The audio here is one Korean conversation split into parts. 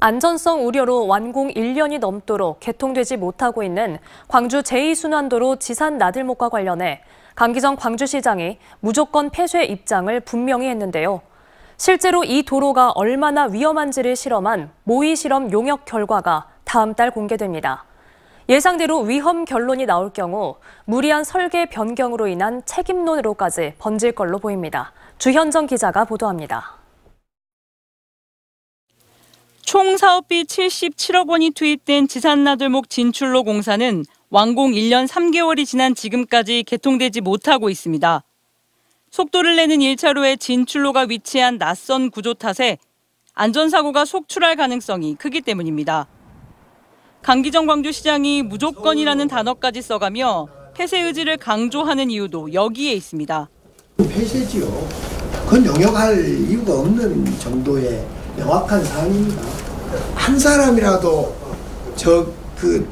안전성 우려로 완공 1년이 넘도록 개통되지 못하고 있는 광주 제2순환도로 지산 나들목과 관련해 강기정 광주시장이 무조건 폐쇄 입장을 분명히 했는데요. 실제로 이 도로가 얼마나 위험한지를 실험한 모의 실험 용역 결과가 다음 달 공개됩니다. 예상대로 위험 결론이 나올 경우 무리한 설계 변경으로 인한 책임론으로까지 번질 걸로 보입니다. 주현정 기자가 보도합니다. 총 사업비 77억 원이 투입된 지산나들목 진출로 공사는 완공 1년 3개월이 지난 지금까지 개통되지 못하고 있습니다. 속도를 내는 1차로의 진출로가 위치한 낯선 구조 탓에 안전사고가 속출할 가능성이 크기 때문입니다. 강기정 광주시장이 무조건이라는 단어까지 써가며 폐쇄 의지를 강조하는 이유도 여기에 있습니다. 폐쇄지요. 그건 용역할 이유가 없는 정도의 명확한 사항입니다. 한 사람이라도 저 그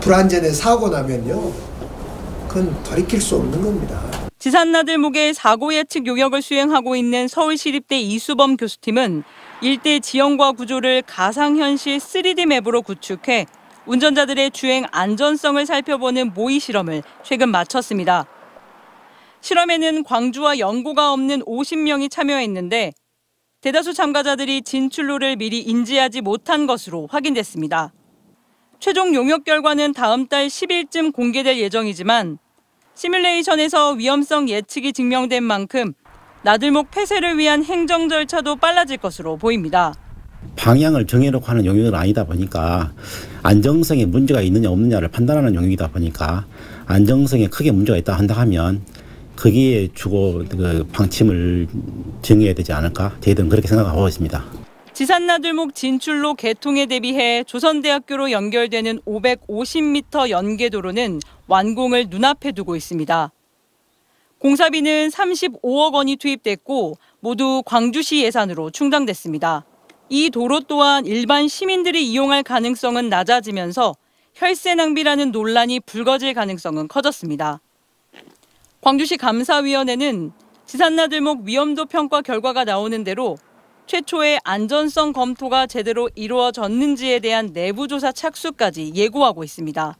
불안전에 사고 나면요. 그건 돌이킬 수 없는 겁니다. 지산나들목의 사고 예측 용역을 수행하고 있는 서울시립대 이수범 교수팀은 일대 지형과 구조를 가상현실 3D 맵으로 구축해 운전자들의 주행 안전성을 살펴보는 모의 실험을 최근 마쳤습니다. 실험에는 광주와 연고가 없는 50명이 참여했는데 대다수 참가자들이 진출로를 미리 인지하지 못한 것으로 확인됐습니다. 최종 용역 결과는 다음 달 10일쯤 공개될 예정이지만 시뮬레이션에서 위험성 예측이 증명된 만큼 나들목 폐쇄를 위한 행정 절차도 빨라질 것으로 보입니다. 방향을 정해놓고 하는 용역은 아니다 보니까 안정성에 문제가 있느냐 없느냐를 판단하는 용역이다 보니까 안정성에 크게 문제가 있다 한다 하면 거기에 주고 그 방침을 정해야 되지 않을까 저희들은 그렇게 생각하고 있습니다. 지산나들목 진출로 개통에 대비해 조선대학교로 연결되는 550m 연계도로는 완공을 눈앞에 두고 있습니다. 공사비는 35억 원이 투입됐고 모두 광주시 예산으로 충당됐습니다. 이 도로 또한 일반 시민들이 이용할 가능성은 낮아지면서 혈세 낭비라는 논란이 불거질 가능성은 커졌습니다. 광주시 감사위원회는 지산나들목 위험도 평가 결과가 나오는 대로 최초의 안전성 검토가 제대로 이루어졌는지에 대한 내부 조사 착수까지 예고하고 있습니다.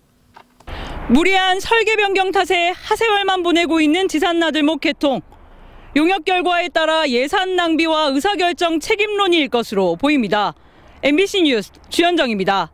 무리한 설계 변경 탓에 하세월만 보내고 있는 지산나들목 개통. 용역 결과에 따라 예산 낭비와 의사결정 책임론일 것으로 보입니다. MBC 뉴스 주현정입니다.